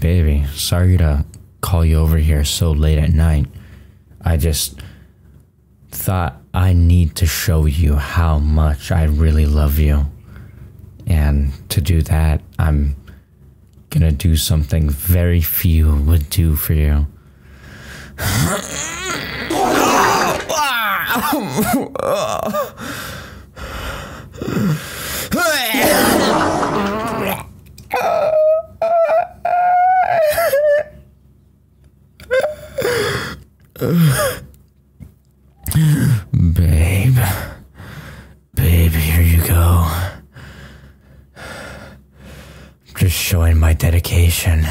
baby, sorry to call you over here so late at night. I just thought I need to show you how much I really love you. And to do that, I'm gonna do something very few would do for you. Babe. Babe, here you go. Just showing my dedication.